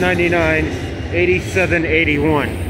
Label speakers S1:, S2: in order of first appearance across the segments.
S1: 99 8781.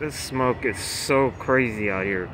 S1: This smoke is so crazy out here.